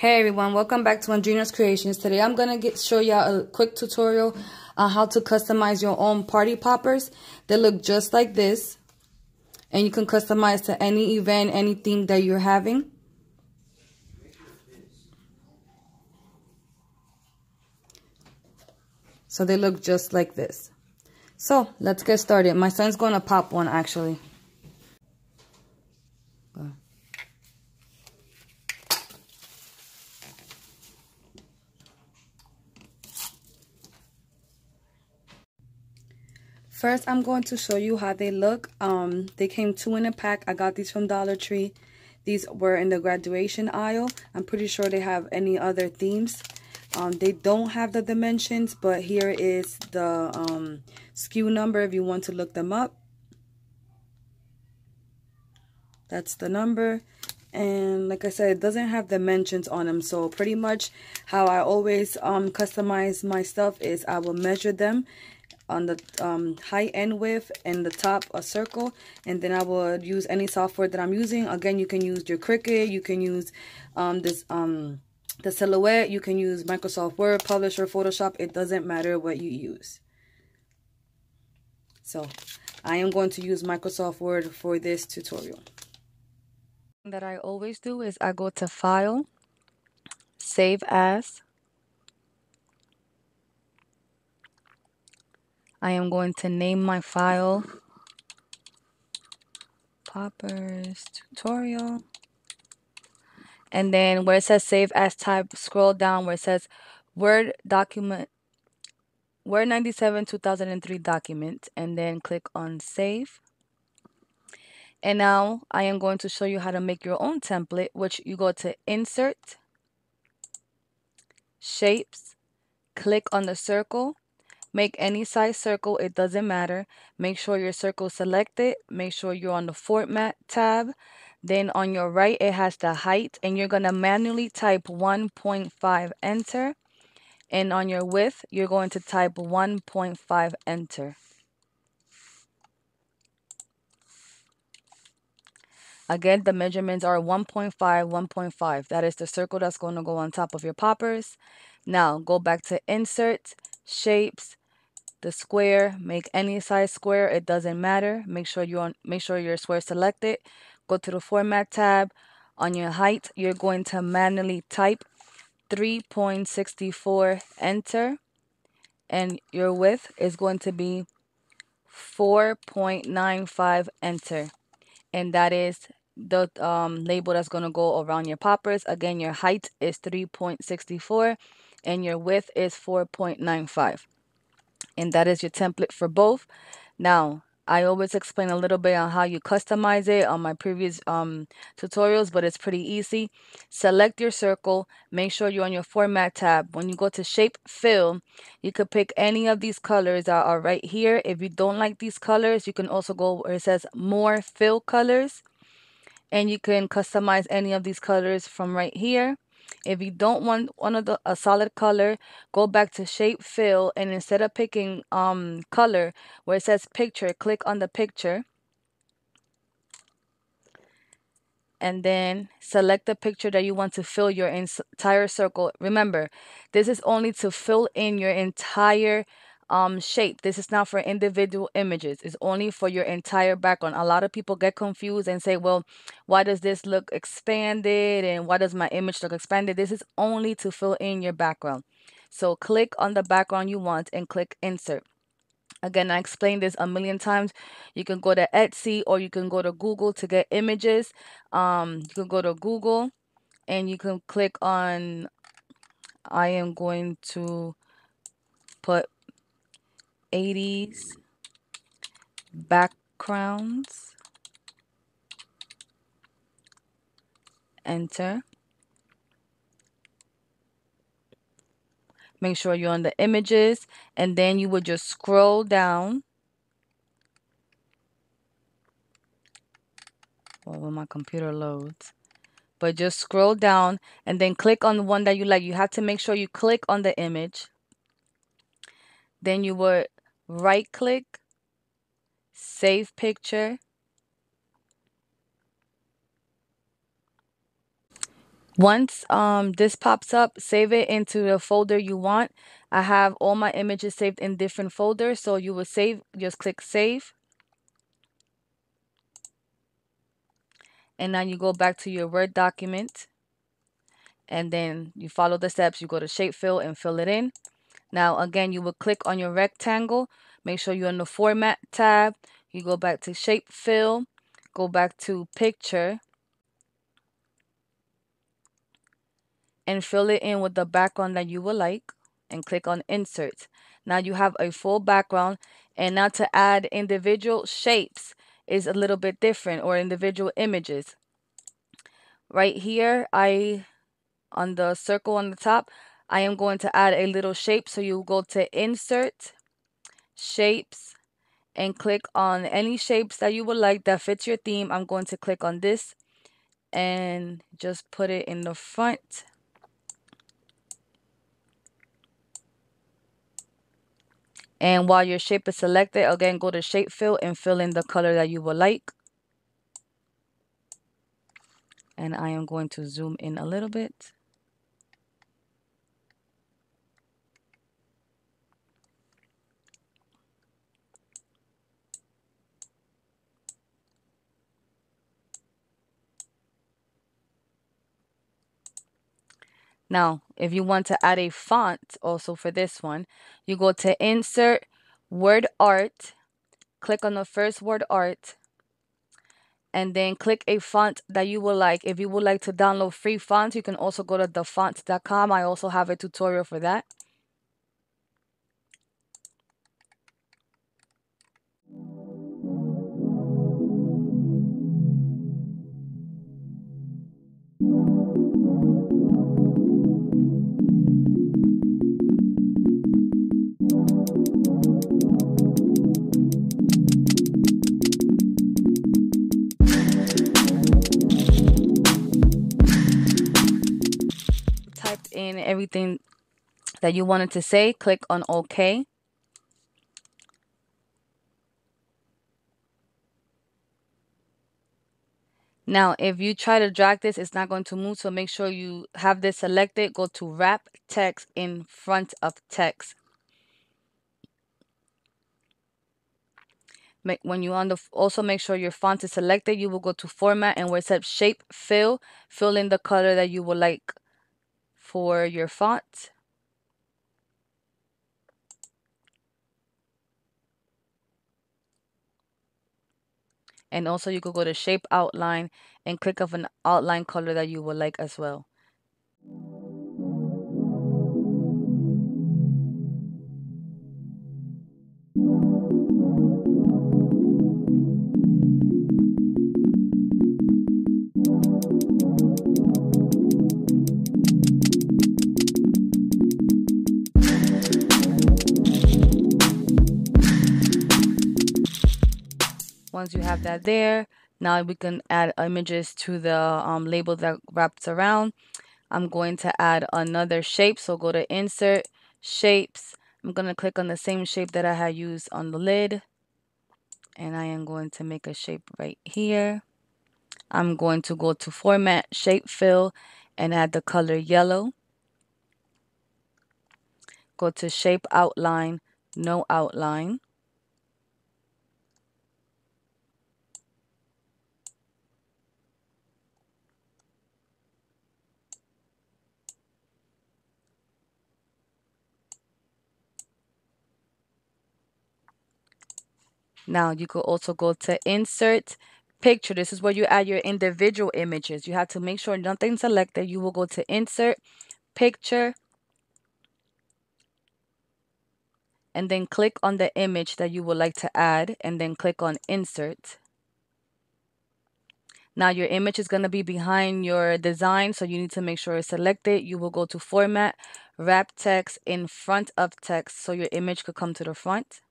Hey everyone, welcome back to Andrina's Kreations. Today I'm going to get show y'all a quick tutorial on how to customize your own party poppers. They look just like this. And you can customize to any event, any theme that you're having. So they look just like this. So let's get started. My son's going to pop one actually. First, I'm going to show you how they look. Um, they came two in a pack. I got these from Dollar Tree. These were in the graduation aisle. I'm pretty sure they have any other themes. Um, they don't have the dimensions, but here is the um, SKU number if you want to look them up. That's the number. And like I said, it doesn't have dimensions on them. So pretty much how I always um, customize my stuff is I will measure them on the um, height and width and the top a circle and then I would use any software that I'm using. Again you can use your Cricut you can use um, this um, the silhouette you can use Microsoft Word Publisher Photoshop it doesn't matter what you use. So I am going to use Microsoft Word for this tutorial. That I always do is I go to file save as I am going to name my file. Poppers tutorial. And then where it says save as type scroll down where it says word document word 97 2003 document and then click on save. And now I am going to show you how to make your own template which you go to insert shapes click on the circle Make any size circle, it doesn't matter. Make sure your circle selected. Make sure you're on the format tab. Then on your right, it has the height and you're going to manually type 1.5 enter. And on your width, you're going to type 1.5 enter. Again, the measurements are 1.5, 1.5. That is the circle that's going to go on top of your poppers. Now, go back to Insert, Shapes, the square make any size square it doesn't matter. Make sure you on make sure your square selected. Go to the format tab. On your height you're going to manually type 3.64 enter and your width is going to be 4.95 enter. And that is the um, label that's going to go around your poppers. Again your height is 3.64 and your width is 4.95 and that is your template for both. Now, I always explain a little bit on how you customize it on my previous um, tutorials, but it's pretty easy. Select your circle. Make sure you're on your format tab. When you go to shape fill, you could pick any of these colors that are right here. If you don't like these colors, you can also go where it says more fill colors. And you can customize any of these colors from right here. If you don't want one of the a solid color, go back to shape fill and instead of picking um color where it says picture, click on the picture. and then select the picture that you want to fill your entire circle. Remember, this is only to fill in your entire um, shape. This is not for individual images. It's only for your entire background. A lot of people get confused and say, well, why does this look expanded and why does my image look expanded? This is only to fill in your background. So click on the background you want and click insert. Again, I explained this a million times. You can go to Etsy or you can go to Google to get images. Um, you can go to Google and you can click on, I am going to put 80s backgrounds. Enter. Make sure you're on the images and then you would just scroll down. Well, when my computer loads. But just scroll down and then click on the one that you like. You have to make sure you click on the image. Then you would right click, save picture. Once um, this pops up, save it into the folder you want. I have all my images saved in different folders, so you will save, just click save. And now you go back to your Word document and then you follow the steps. You go to shape fill and fill it in. Now again, you will click on your rectangle. Make sure you're in the format tab. You go back to shape fill, go back to picture, and fill it in with the background that you would like and click on insert. Now you have a full background and now to add individual shapes is a little bit different or individual images. Right here, I on the circle on the top, I am going to add a little shape. So you go to insert, shapes, and click on any shapes that you would like that fits your theme. I'm going to click on this and just put it in the front. And while your shape is selected, again, go to shape fill and fill in the color that you would like. And I am going to zoom in a little bit. Now, if you want to add a font also for this one, you go to Insert, Word Art, click on the first word art, and then click a font that you would like. If you would like to download free fonts, you can also go to dafont.com. I also have a tutorial for that. In everything that you wanted to say, click on OK. Now, if you try to drag this, it's not going to move. So make sure you have this selected. Go to wrap text in front of text. Make, when you on the also make sure your font is selected, you will go to format and where it says shape fill, fill in the color that you would like for your font. And also you could go to shape outline and click of an outline color that you would like as well. Once you have that there, now we can add images to the um, label that wraps around. I'm going to add another shape. So go to insert, shapes. I'm going to click on the same shape that I had used on the lid. And I am going to make a shape right here. I'm going to go to format, shape fill, and add the color yellow. Go to shape outline, no outline. Now you could also go to insert picture. This is where you add your individual images. You have to make sure nothing's selected. You will go to insert picture and then click on the image that you would like to add and then click on insert. Now your image is going to be behind your design, so you need to make sure it's selected. You will go to format, wrap text in front of text so your image could come to the front.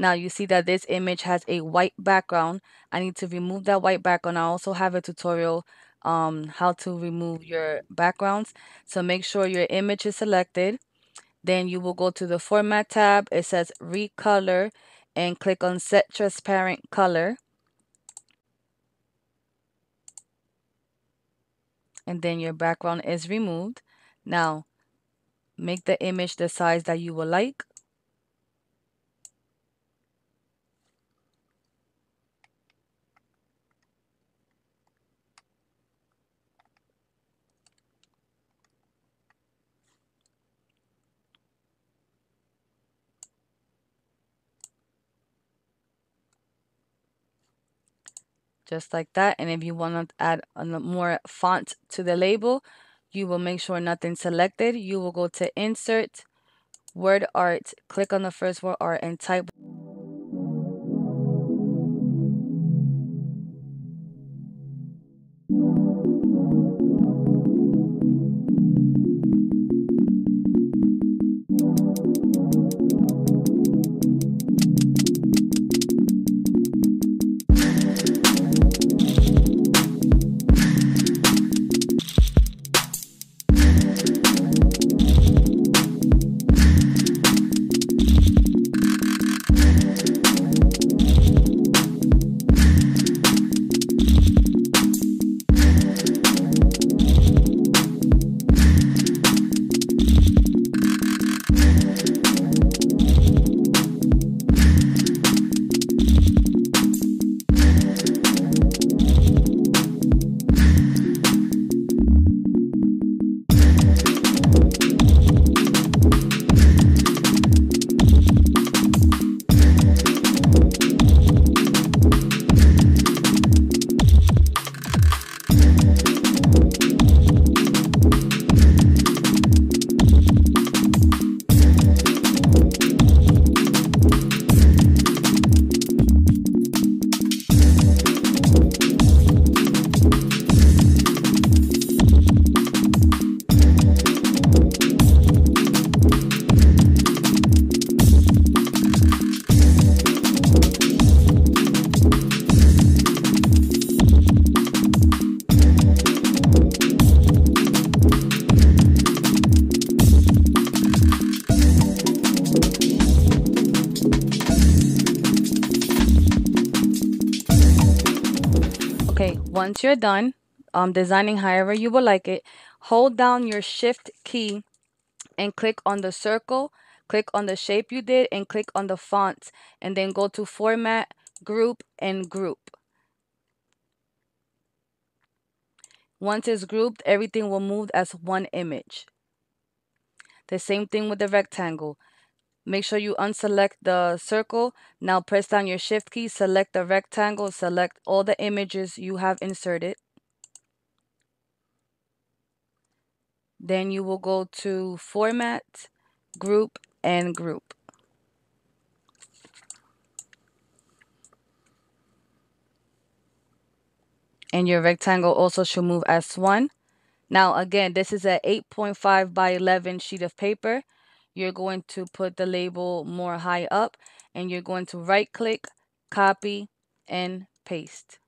Now you see that this image has a white background. I need to remove that white background. I also have a tutorial um, how to remove your backgrounds. So make sure your image is selected. Then you will go to the format tab. It says recolor and click on set transparent color. and then your background is removed. Now, make the image the size that you would like. Just like that. And if you want to add more font to the label, you will make sure nothing's selected. You will go to Insert, Word Art, click on the first word art and type once you're done um, designing however you would like it, hold down your shift key and click on the circle, click on the shape you did and click on the fonts and then go to format, group and group. Once it's grouped, everything will move as one image. The same thing with the rectangle. Make sure you unselect the circle. Now press down your shift key, select the rectangle, select all the images you have inserted. Then you will go to Format, Group, and Group. And your rectangle also should move as one. Now again, this is a 8.5 by 11 sheet of paper you're going to put the label more high up and you're going to right click, copy, and paste.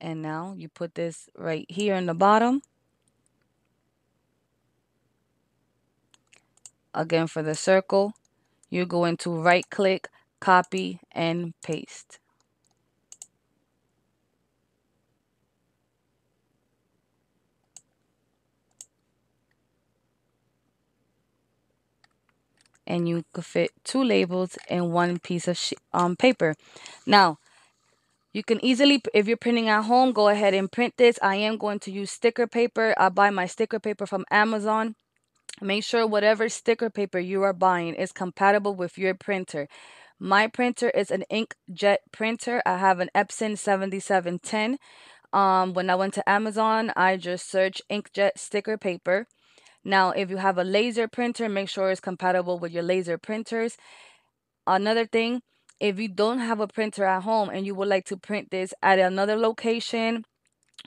And now you put this right here in the bottom. Again, for the circle, you're going to right click, copy, and paste. And you could fit two labels in one piece of um, paper. Now, you can easily, if you're printing at home, go ahead and print this. I am going to use sticker paper. I buy my sticker paper from Amazon. Make sure whatever sticker paper you are buying is compatible with your printer. My printer is an inkjet printer. I have an Epson 7710. Um, when I went to Amazon, I just searched inkjet sticker paper now, if you have a laser printer, make sure it's compatible with your laser printers. Another thing, if you don't have a printer at home and you would like to print this at another location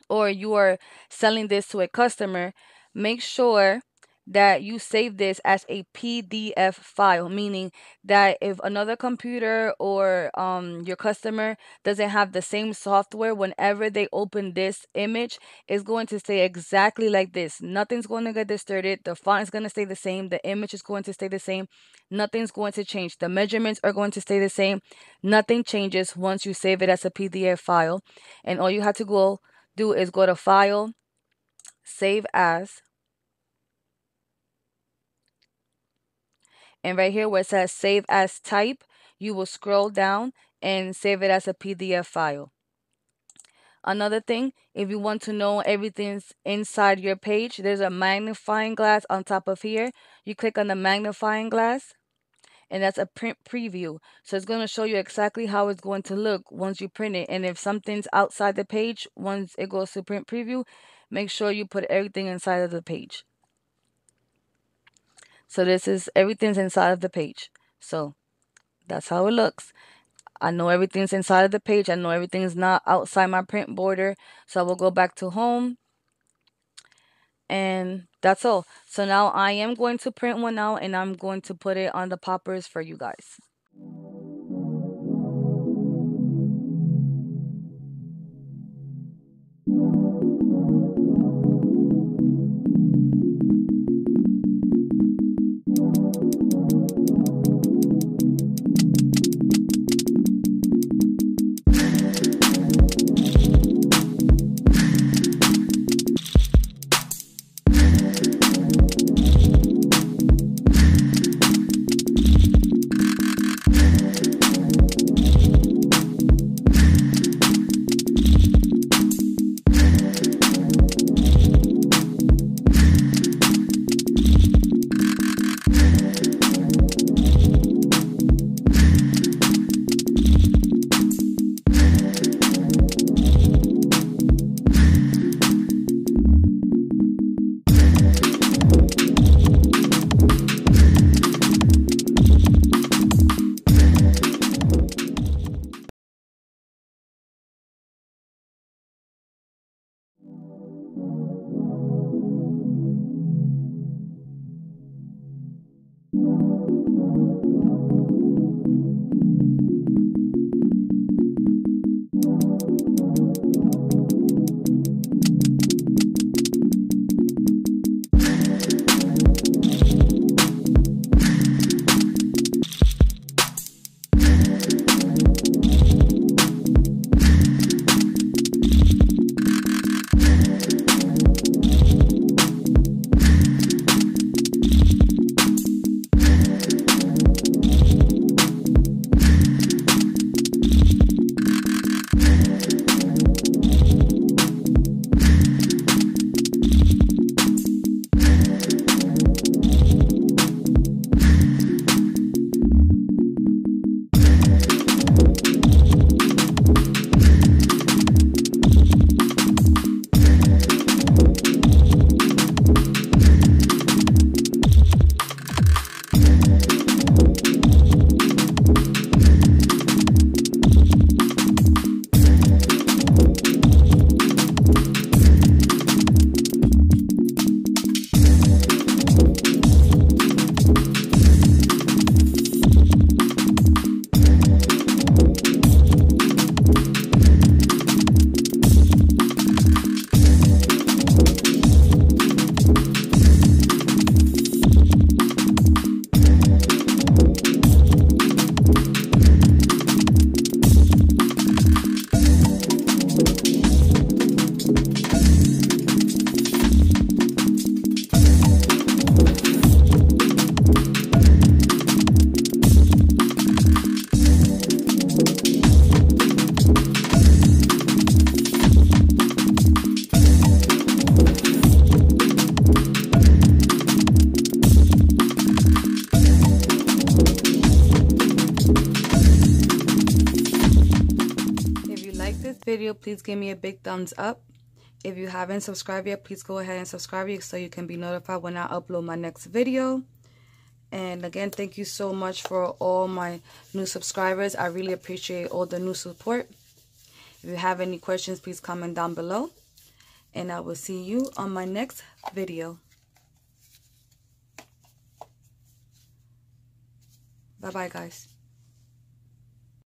or you are selling this to a customer, make sure that you save this as a PDF file, meaning that if another computer or um, your customer doesn't have the same software, whenever they open this image, it's going to stay exactly like this. Nothing's going to get distorted. The font is going to stay the same. The image is going to stay the same. Nothing's going to change. The measurements are going to stay the same. Nothing changes once you save it as a PDF file. And all you have to go do is go to File, Save As, And right here where it says save as type, you will scroll down and save it as a PDF file. Another thing, if you want to know everything's inside your page, there's a magnifying glass on top of here. You click on the magnifying glass and that's a print preview. So it's going to show you exactly how it's going to look once you print it. And if something's outside the page, once it goes to print preview, make sure you put everything inside of the page. So this is everything's inside of the page. So that's how it looks. I know everything's inside of the page. I know everything's not outside my print border. So I will go back to home. And that's all. So now I am going to print one out and I'm going to put it on the poppers for you guys. video, please give me a big thumbs up. If you haven't subscribed yet, please go ahead and subscribe so you can be notified when I upload my next video. And again, thank you so much for all my new subscribers. I really appreciate all the new support. If you have any questions, please comment down below. And I will see you on my next video. Bye-bye, guys.